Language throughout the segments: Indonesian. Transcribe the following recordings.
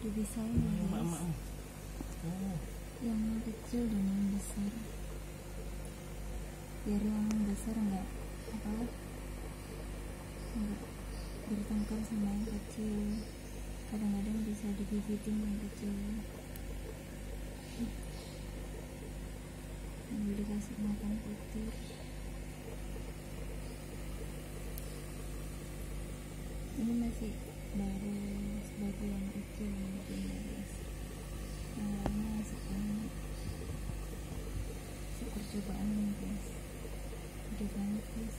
dipisahin ya guys. Emak. Oh, yang kecil dan yang besar. Biar yang besar enggak apa enggak bertengkar sama yang kecil. Kadang-kadang bisa digigitin yang kecil. Sambil dikasih makan putih ini masih baru sebagian kecil mungkin ya guys yang lainnya masih banyak Masih percobaan ini guys gede banget guys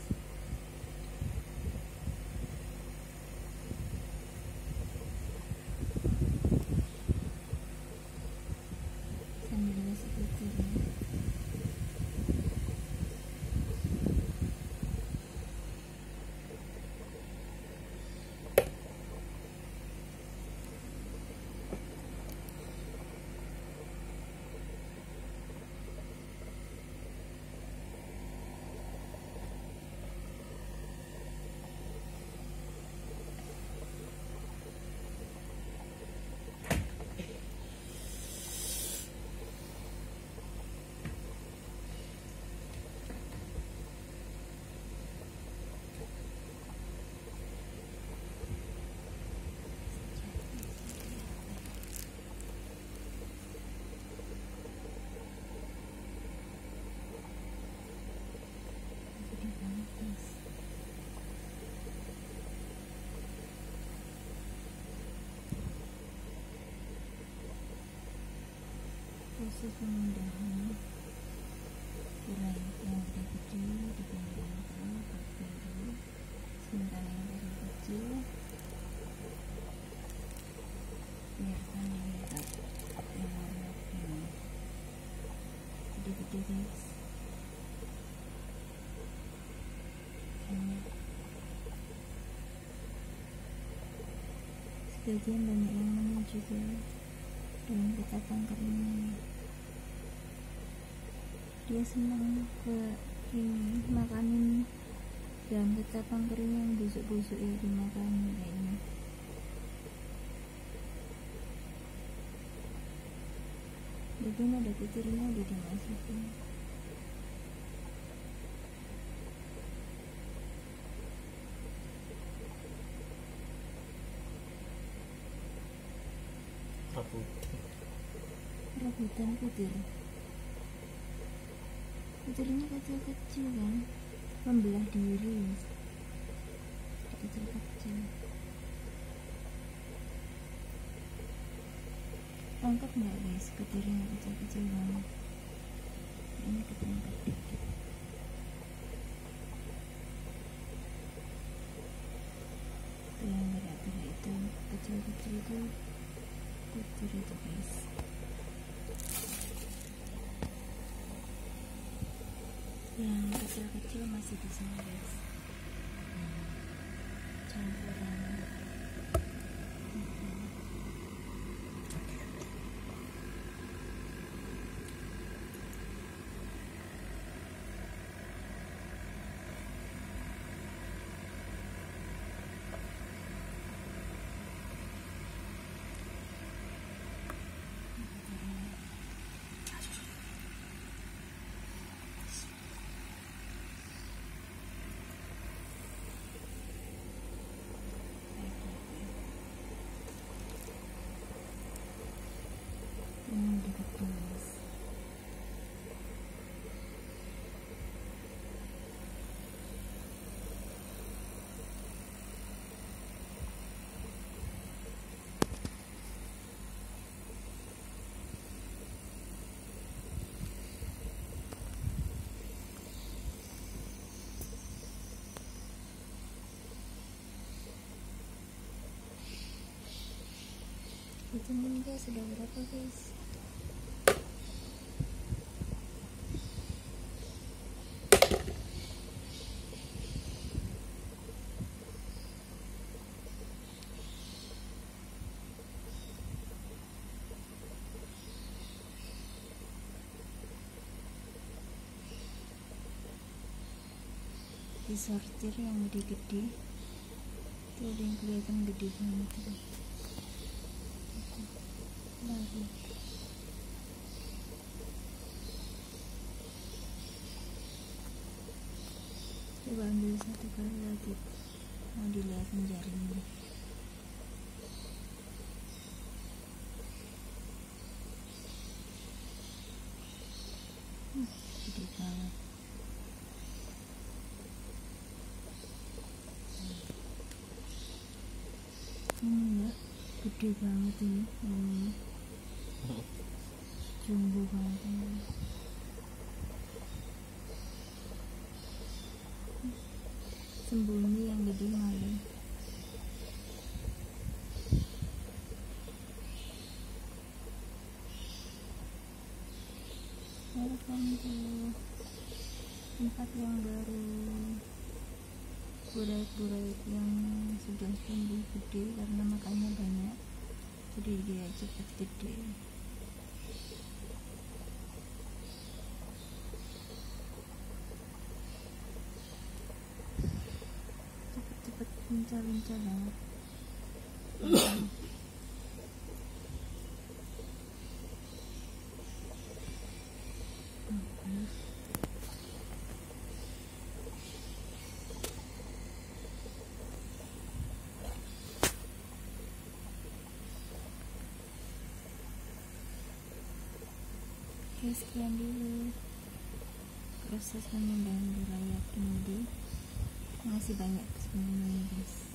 sambil dikasih kucur ya gede banget guys proses pemindahan yang udah gede dipindahkan ke biru sementara yang dari kecil biarkan tetap yang warna pink gede-gede guys sebagian banyak yang nanya juga dalam pita kanker ini dia senang ke ini makanin dalam pita kanker ini yang busuk-busuk ya dimakan kayaknya. Jadi ada kucurnya udah dimasukin rebutan kutir kutirnya kecil-kecil kan. Membelah diri. Kecil-kecil. Tangkap nggak guys? Kutirnya kecil-kecil banget. Ini ketangkap dikit. Yang gerak-gerak itu kecil-kecil itu. Kutir itu guys yang kecil-kecil masih di sini guys. Campuran ini udah gede guys Vitamin guys sudah berapa guys? disortir yang gede-gede itu ada yang kelihatan gede banget tuh. Coba ambil satu kali lagi. Mau dilihatin jaringnya Hmm, gede banget. Ini ya gede banget ini ini jumbo banget sembunyi yang gede malu welcome to tempat yang baru. Buraik-buraik yang sudah tumbuh gede karena makannya banyak jadi dia cepat gede. Cepet-cepet lincah-lincah banget sekian dulu. Proses menyembelih wilayah ini masih banyak sebenarnya guys